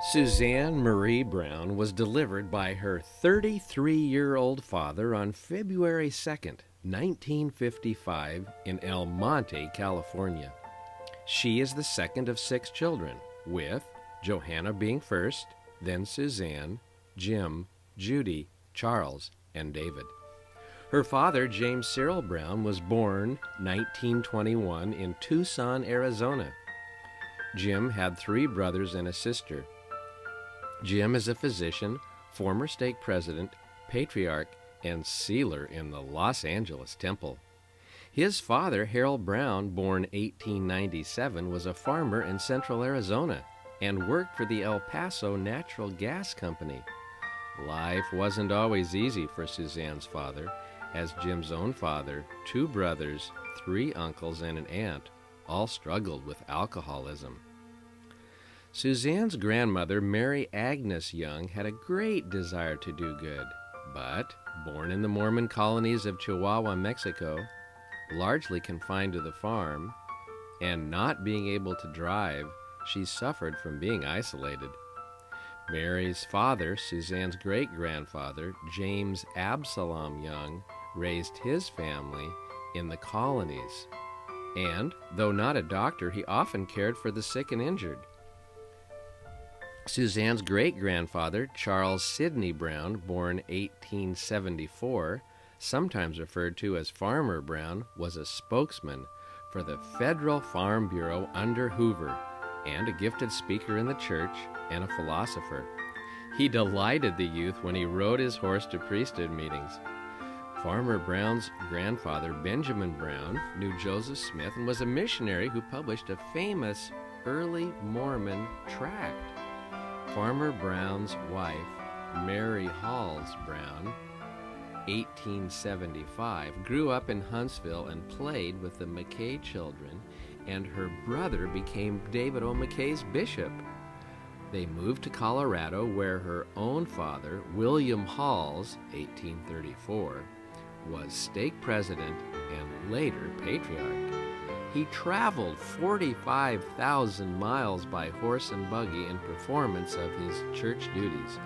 Suzanne Marie Brown was delivered by her 33 year old father on February 2, 1955, in El Monte, California. She is the second of six children, with Johanna being first, then Suzanne, Jim, Judy, Charles, and David. Her father, James Cyril Brown, was born 1921 in Tucson, Arizona. Jim had three brothers and a sister. Jim is a physician, former stake president, patriarch, and sealer in the Los Angeles Temple. His father, Harold Brown, born 1897, was a farmer in central Arizona and worked for the El Paso Natural Gas Company. Life wasn't always easy for Suzanne's father, as Jim's own father, two brothers, three uncles, and an aunt all struggled with alcoholism. Suzanne's grandmother, Mary Agnes Young, had a great desire to do good, but, born in the Mormon colonies of Chihuahua, Mexico, largely confined to the farm, and not being able to drive, she suffered from being isolated. Mary's father, Suzanne's great grandfather, James Absalom Young, raised his family in the colonies. And, though not a doctor, he often cared for the sick and injured. Suzanne's great grandfather, Charles Sidney Brown, born 1874, sometimes referred to as Farmer Brown, was a spokesman for the Federal Farm Bureau under Hoover and a gifted speaker in the church and a philosopher. He delighted the youth when he rode his horse to priesthood meetings. Farmer Brown's grandfather, Benjamin Brown, knew Joseph Smith and was a missionary who published a famous early Mormon tract. Farmer Brown's wife, Mary Halls Brown, 1875, grew up in Huntsville and played with the McKay children, and her brother became David O. McKay's bishop. They moved to Colorado, where her own father, William Halls, 1834, was stake president and later patriarch. He traveled 45,000 miles by horse and buggy in performance of his church duties.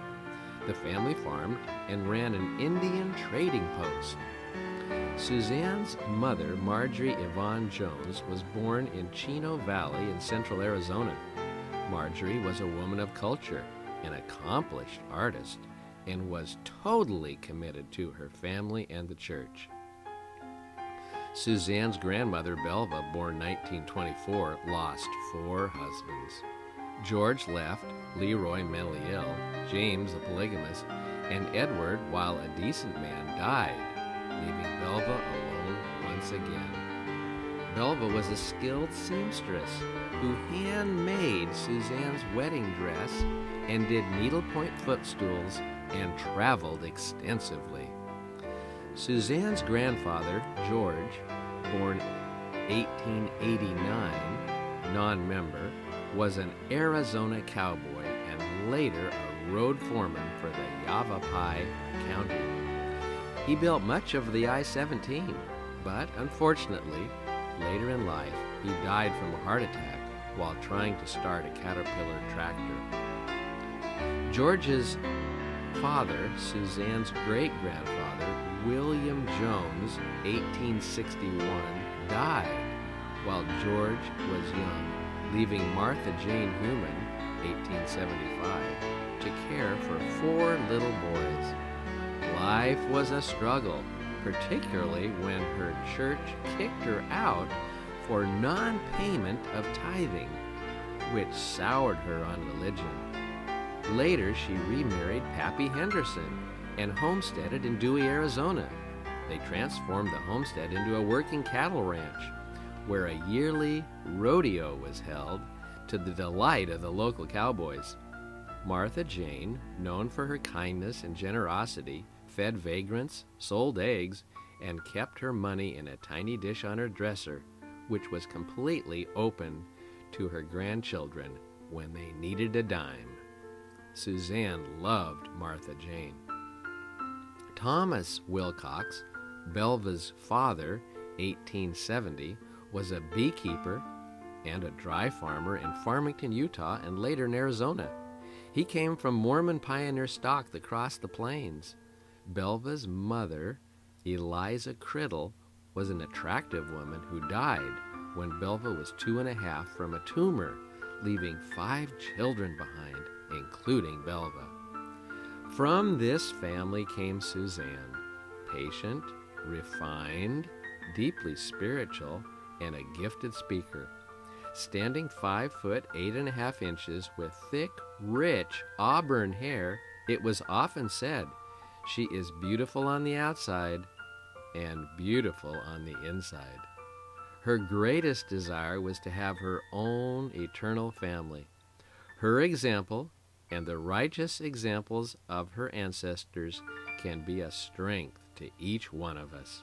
The family farmed and ran an Indian trading post. Suzanne's mother, Marjorie Yvonne Jones, was born in Chino Valley in central Arizona. Marjorie was a woman of culture, an accomplished artist, and was totally committed to her family and the church. Suzanne's grandmother, Belva, born 1924, lost four husbands. George left, Leroy mentally ill, James a polygamist, and Edward, while a decent man, died, leaving Belva alone once again. Belva was a skilled seamstress who handmade Suzanne's wedding dress and did needlepoint footstools and traveled extensively. Suzanne's grandfather, George, born 1889, non member, was an Arizona cowboy and later a road foreman for the Yavapai County. He built much of the I 17, but unfortunately, later in life, he died from a heart attack while trying to start a Caterpillar tractor. George's father, Suzanne's great grandfather, William Jones, 1861, died while George was young, leaving Martha Jane Human, 1875, to care for four little boys. Life was a struggle, particularly when her church kicked her out for non payment of tithing, which soured her on religion. Later, she remarried Pappy Henderson and homesteaded in Dewey, Arizona. They transformed the homestead into a working cattle ranch, where a yearly rodeo was held to the delight of the local cowboys. Martha Jane, known for her kindness and generosity, fed vagrants, sold eggs, and kept her money in a tiny dish on her dresser, which was completely open to her grandchildren when they needed a dime. Suzanne loved Martha Jane. Thomas Wilcox, Belva's father, 1870, was a beekeeper and a dry farmer in Farmington, Utah, and later in Arizona. He came from Mormon pioneer stock that crossed the plains. Belva's mother, Eliza Criddle, was an attractive woman who died when Belva was two and a half from a tumor, leaving five children behind, including Belva. From this family came Suzanne, patient, refined, deeply spiritual, and a gifted speaker. Standing five foot eight and a half inches with thick, rich auburn hair, it was often said, She is beautiful on the outside and beautiful on the inside. Her greatest desire was to have her own eternal family. Her example and the righteous examples of her ancestors can be a strength to each one of us.